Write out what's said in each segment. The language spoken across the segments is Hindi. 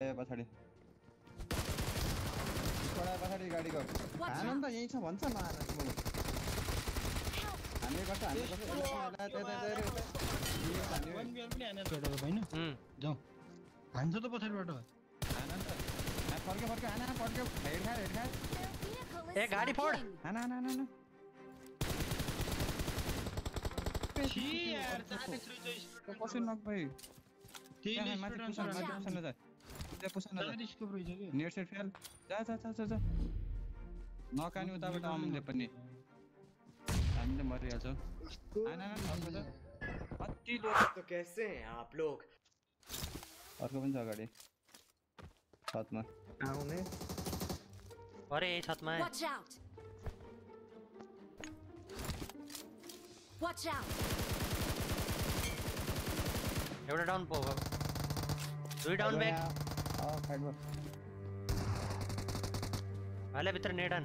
पछाडि पछाडि गाडीको नि त यहीँ छ भन्छ हामीले गर्छ हामीले हान्छ त पछाडिबाट त फर्क्यो फर्क्यो हाना गाडी फोड कसरी नक भाइ जा पुसन जा चार स्कोप रहेछ नेट सेट फेल जा जा जा जा जा नकानी उताबाट आउनुले पनि हामी त मरिहाल्छौँ हान हान अर्को छ कति लो तो कैसे हैं आप लोग अर्को पनि छ अगाडि छतमा आउने अरे यही छतमा Watch out! Watch out! एउटा डाउन पो दुई डाउन ब्याग अँ फाइट भयो हाले भित्र नेडान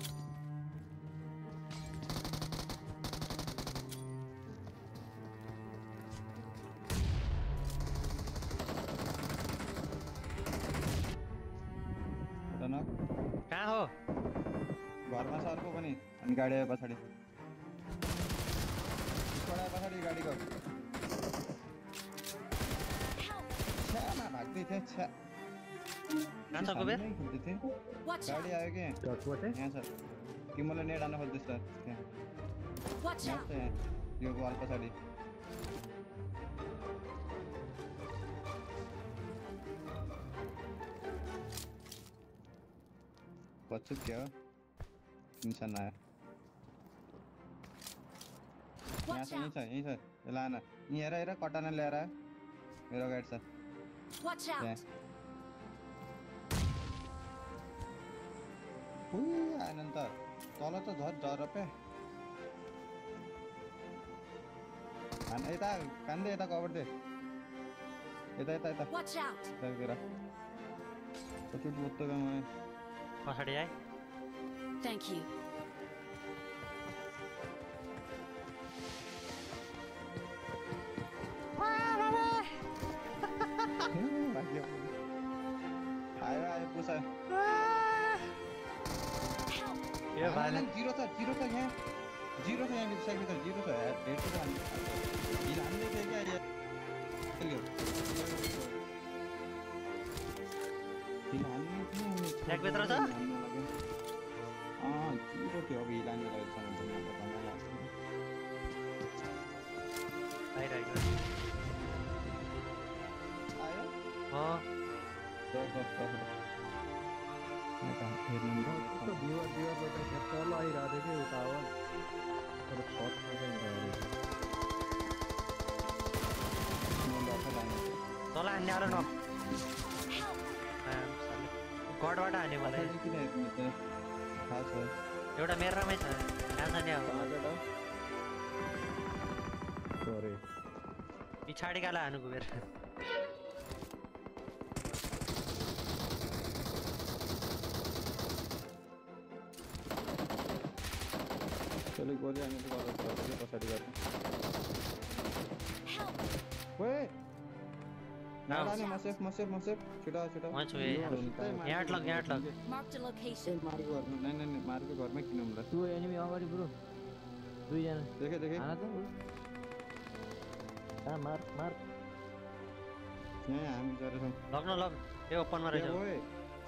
कहाँ हो? घरमा छ अर्को पनि अनि गाडी आयो पछाडि छोडा पछाडि गाडीको छ्यामा भाग्दै थियो छ्या. कहाँ छ कुबेर? गाडी! आयो कि। यहाँ छ कि नेट यहाँ out! छ यहाँ यो वाल पछाडि पच्छु क्या? हो निशान आयो। यहाँ छ यहीँ! छ यहीँ छ यसलाई आन यहीँ हेर हेर कटाना ल्याएर आयो। मेरो अगाडि छ Watch त्यहाँ out! उही आएन नि त तल त झन् डर पे हान यता कान्दे यता कभर दे यता यता यता Watch out! यतातिर कति बोत्तो का पछाडि आए Thank you. यो भाइले जिरो छ जिरो छ यहाँ जिरो छ यहाँ साइड भित्र जिरो छ हामी हिल हान्दै थियो क्या यहाँ त्यसले। हिल हान्ने थियो अनि ब्यागभित्र छ? हान्नु लाग्यो। अँ जिरो थियो अब हिल हान्ने लागेको छ भने त मलाई भन्नै लाग्छ। आइरहेको आयो अँ यता हेर्नु भ्युवर भ्युवरबाट त्यहाँ तल आइरहेको थियो उता आवाज तर छत तल हान्ने अरू न। गडबाट हान्यो मलाई। किन एउटा छ। पिछाडिकालाई हानुको मेरो चलो गोली हामी त गर्नु पर्छ कि पछाडि गर्नु ओए नानी मसेफ मसेफ मसेफ छिटो आ, छिटो म छु ए यहाँ यहाँ लग यहाँ लग Marked a location. मार्को घरमा नाइ नाइ नाइ, मार्को घरमै किनौँ ल तू एनिमी अगाडि ब्रो दुईजना देखे देखे हाना त आ मार मार यहाँ हामी जरा छौँ लग्न लग त्यो ओपनमा रहेछ त्यहाँ ओए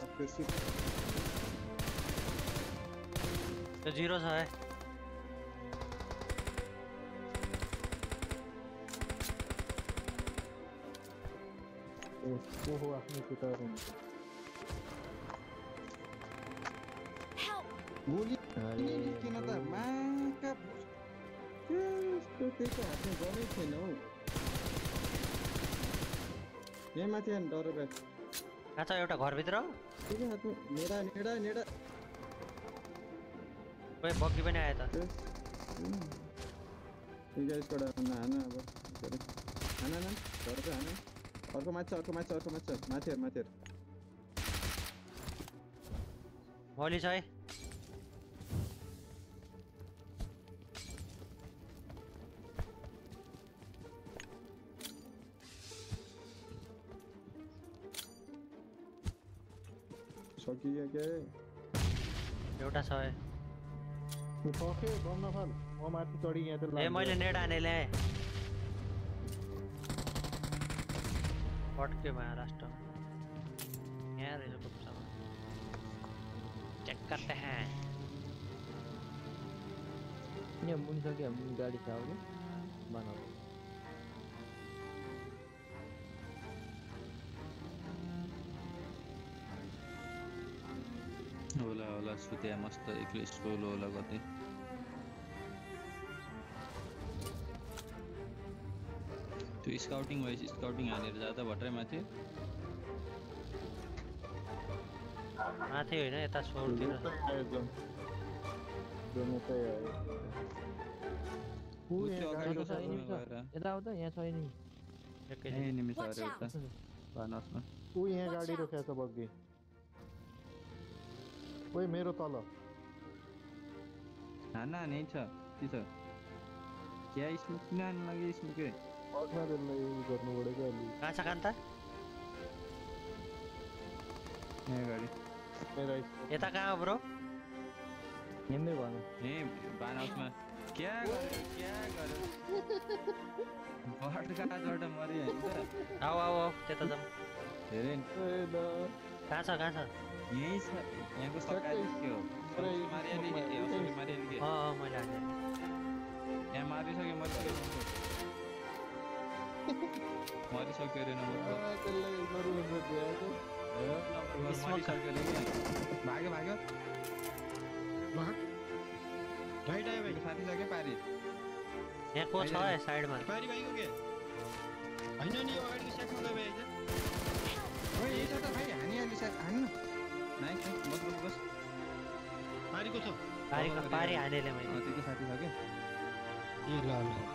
अब सिट त्यो जिरो छ है गोली किन त माका त्यस्तो त्यसको हातमा गनै थिएन हौ यहाँ माथि आउनु डर ब्याग कहाँ छ एउटा घरभित्र त्यसको हातमा नेडा नेडा नेडा। खोइ बग्गी पनि आयो त। ठिक यसबाट हान अब। हान घरको हान माथि छ अर्को माथि छ माथि हेर माथि हेर भोलि छ है सकियो के एउटा छ है। सक्यो गम नफाल म माथि चढी यहाँ त ए मैले नेट हाने ल्याएँ पट्क्यो महाराष्ट्र यहाँ रहेछ कुप्चामा चेक करते हैं। यहाँ मुनिसक्यो मुनि गाडी छ आउने बनाऊ होला होला सुत्या मस्त। एक्लै स्ट्रोल होला गर्दै त्यो स्काउटिङ वाइज स्काउटिङ हानेर जाँदा भट्टै माथि माथि होइन यता सोरतिर यहाँ गाडी छ, एनिमी छ। गएर यहाँ छ नि ऊ यहाँ गाडी रोकेको छ बग्गी ओइ मेरो तल। हाना हाने छ के छ क्या स्मोक किन हान्नु स्मोके गर्नु पऱ्यो क्या अलि कहाँ छ कान्ता यहाँ गाडी मेरा यता कहाँ हो ब्रो यहीँ भन ए बानसमा क्या गर्यो क्या गर्यो भट्का जोड मऱ्यो होइन त आऊ आऊ आऊ त्यता जाउँ धेरै कहाँ छ कहाँ छ यहीँ छ यहाँको सरकारी के हो। पुरै मारिहाल्यो कि ए, असोली मारिहाल्यो कि अँ अँ मैले हाने यहाँ मारिसक्यो मरिसक्यो मरिसक्यो अरे नम्बर त्यसलाई गरौँ भ्याएको मरिसक्यो अरे कि भाग्यो भाग्यो राइट आयो भाइ त्यो साथी छ क्या पारी। यहाँ को छ है साइडमा पारी भाइको के होइन नि यो अगाडिको साइडमा गयो भाइ ओए यही छ त भाइ हानिहाल्यो सायद हान्नु नाइस नाइस बस बस। बस पारीको छ पारी पारी हानेले मैले अँ, त्यो साथी छ क्या ए ल ल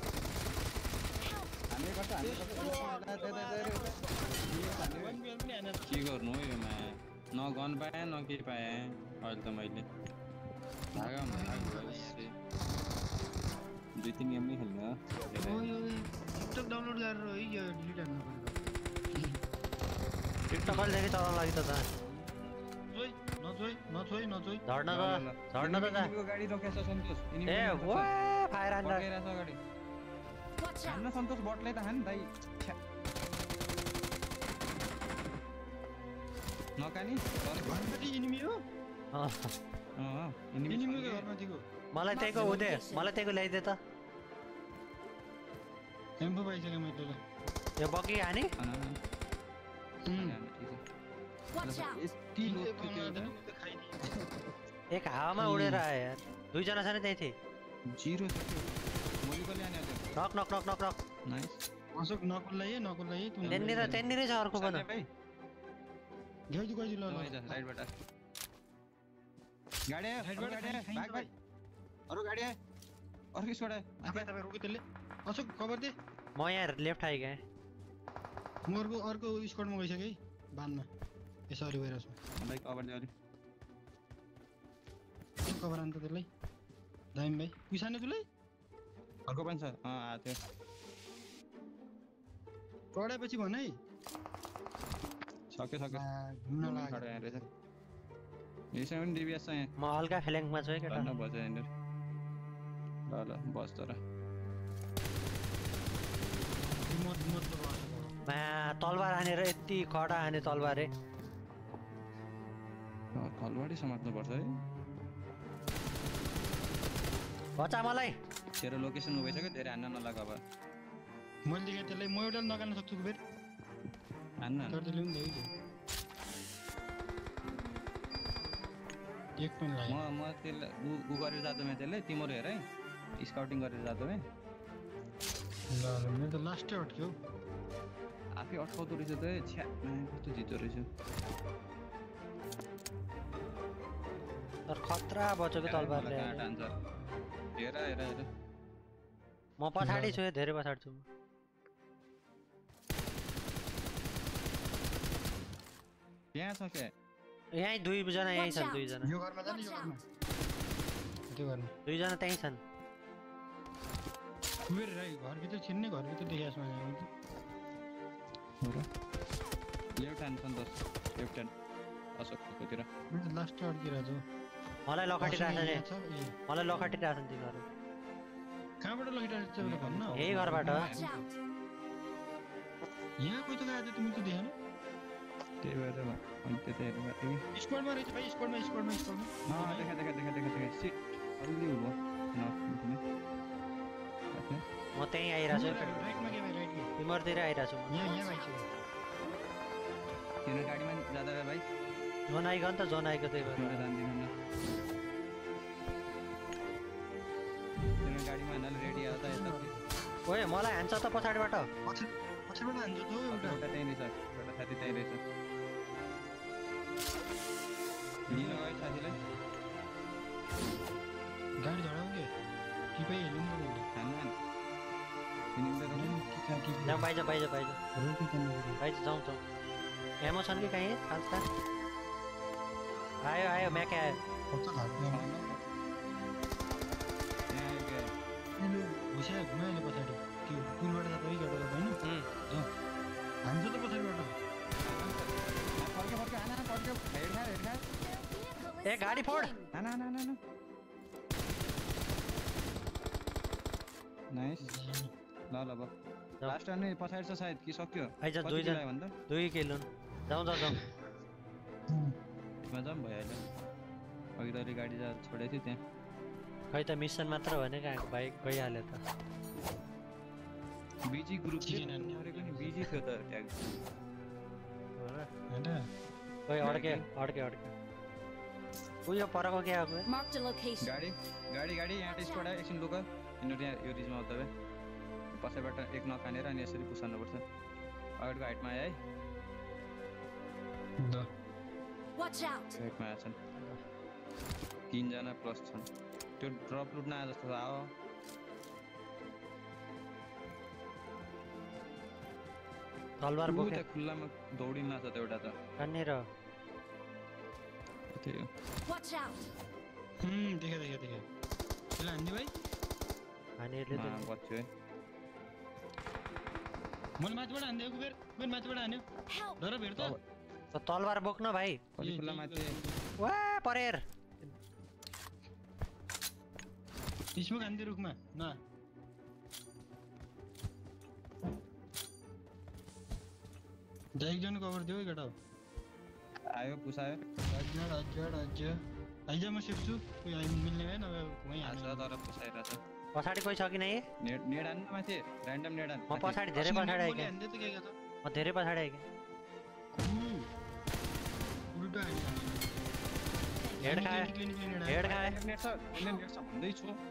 न हान्ने गर्छ हान्ने दे, दे, दे, दे, दे। वान बिहान पनि हानेर के गर्नु हो योमा न गन पाएँ न के पाएँ अहिले त मैले भागा दुई तिन गेम नै खेल्नु हो टिकटक डाउनलोड गरेर है यो डिलिट हान्नु पऱ्यो टिकटकरदेखि चलाउन लागि त त झर्न। त झर्न त गाडी रोकेछ सन्तोष ए गाडी फायर हान्दा out. हान्न सन्तोष त हान दाइ। नकानी? इनिमी हो? मलाई त्यहीको हुँदै मलाई त्यहीको ल्याइदिए त। मैले यो हाने। एक हावामा उडेर आयो। यार दुईजना छ नि त्यही थिए जिरो छ त्यो मैले कसले हाने त्यो नक नक नक नक नक नाइस अशोक नकुललाई नकुललाई तँ त्यहाँनिर त्यहाँनिरै छ अर्को पनि भाइ घ्याइदियो गइदियो ल ल ल राइटबाट गाडी अरू गाडी आयो खाइन्छ भाग भाग अरू गाडी अर्को स्क्वाड आयो तपाईँ तपाईँ रोक्यो त्यसले अशोक खबर दे म यहाँ लेफ़्ट आइगएँ म अर्को अर्को स्क्वाडमा गइसकेँ है बानमा ए सरी भाइ कभर दियो अलिक छु खबर अन्त त्यसलाई दामी भाइ पुसाने त्यसलाई अर्को पनि छ। थियो चढाएपछि भन। है सक्यो सक्यो रहेछ। यसमा पनि डिबिएस छ यहाँ। म हल्का फ्ल्याङ्कमा छु है केटा। बज यहाँनिर। ल ल बस तर रिमोट रिमोट त बस्छ। मा तलबार हानेर यति खडा हाने तलबार रे। खलबाडी समात्नुपर्छ है। बच्चा मलाई। तेरो लोकेसन भइसक्यो धेरै हान्न नलाग अब। मैले देखेँ त्यसलाई म एउटा नगाल्न सक्छु फेरि? हान्न तर त्यसले पनि ल्याइदियो एक पनि म म त्यसलाई उ गरेर जाँदो मैं त्यसले तिम्रो हेर। है स्काउटिङ गरेर जाँदो मैं ल ल मेरो त लास्टै अट्क्यो। हौ। आफै अट्काउँदो रहेछ त छ्या मा, कस्तो जित्दो रहेछ। तर खतरा बचेको तलबारले हेर हेर हेर। म पछाडि छु है, धेरै पछाडि छु म। त्यहाँ छ क्या यहीँ दुईजना यहीँ छन्. दुईजना। यो घरमा जाने यो घरमा। त्यो घरमा दुईजना त्यहीँ छन्। कुबेर राई घरभित्र छिन्ने घरभित्र देखिएको छु मैले left hand Santosh left hand अशोककोतिर last अड्किरहेको छु। मलाई लखटिरहेछ नि छ? मलाई लखटिरहेछन् तिनीहरू कहाँबाट लगिरहेको भन्न? यही घरबाट। Watch out! यहाँ कोही त गएको थियो तिमीले त देखेन? त्यही भएर अनि त्यतै हेर्नु गएको थिएँ कि। स्क्वाडमा रहेछ भाइ स्क्वाडमा स्क्वाडमा स्क्वाडमा अँ देखा देखा देखा देखा देखा। सिट अलि हुनु म त्यहीँ आइरहेको छु। तिमीहरूतिर आइरहेको छु तिम्रो गाडीमा जाँदा भाइ? जोन आइगयो नि त जोन आइगयो त्यही भएर। जान्दिनँ गाडीमा हिँड्नाले रेडी आउँदा यता ओए मलाई हान्छ त पछाडिबाट। पछि पछिबाट हान्छ त हौ एउटा। एउटा त्यहीँ रहेछ एउटा साथी त्यहीँ रहेछ लिनु है साथीलाई। गाडी झडाउ के? टिपै हेर्नु नि त खानु खानु तिनीले त रोक्नु। जाउँ बाइज बाइज बाइज। बाइज जाउँ जाउँ एमो छन् कि कहीँ? पाँच आयो आयो म्याके आयो। घुमायो पछाडि त्यो पुलबाट जाँदा उही गाडो होइन हान्छ त पछाडिबाट फर्के फर्के आना फर्के हेड खा हेड खा Their vehicle is ए गाडी फोड. आना आना आना नाइस ल ल अब लास्ट टाइम नै पछाडि छ सायद कि सक्यो आइज़ किलो आयो भन्दा दुई किलो जाउँ जाउँ जाउँ जाऊँ भइहाल्यो अघि त गाडी जा छोडेको थियो त्यहाँ खै त मिसन मात्र भने कहाँ बाइक गइहाल्यो त। बिजी ग्रुप नि? बिजी थियो त ट्याग होइन? खै अड्के अड्के अड्के। उयो परको के location. गाडी गाडी गाडी यहाँ टेस्टबाट एकछिन लुक यिनीहरू यहाँ यो रिजमा आउँदा भए पछाडिबाट एक नखानेर अनि यसरी पुसार्नुपर्छ। अगाडिको हाइटमा आयो है। Watch out! हाइटमा आएछन् तिनजना प्लस छन्। त्यो ड्रप लुट्न आयो जस्तो हो। तलवार बोके। खुल्लामा दौडिन छ त एउटा त। कन्ने र त्यही हो। वाच आउट हम देखे देखे देखे। ल हान्दी भाइ। हानेरले त बच्यो है। मैले माथिबाट हान्दियो कुबेर कुबेर माथिबाट हान्यो। डर त तलवार बोक्न भाइ। खुल्ला माथि वा परेर। स्मोक हान्दियो रुखमा न जा एकजना कभर दियो है केटा आयो पुसायो हजुर हजुर हजुर आइज़ म सिक्छु कोही आइ मिल्ने भएन अब वहीँ आछ तर पुसाइरहेछ पछाडि कोही छ कि नै नेट नेट हान्नु माथि ऱ्यान्डम नेट हान्नु म पछाडि धेरै पछाडि आएँ क्या हान्दै त के क्या त म धेरै पछाडि आएँ क्या उल्टो हान्यो हेड क्लिन हेड खायो नेट छ नेट नेट छ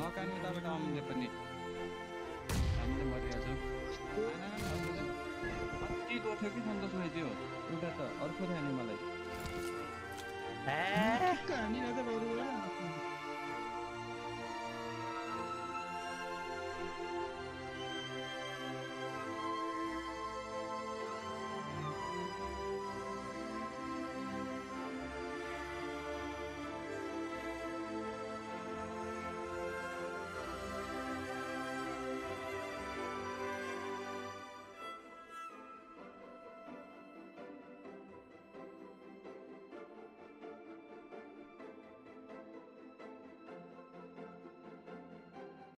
नकाने तपाईँलाई आउनु पनि हामीले मरिहाल्छौँ कति दोथ्यो कि सन्तोषलाई त्यो एउटा त अर्को जाने मलाई।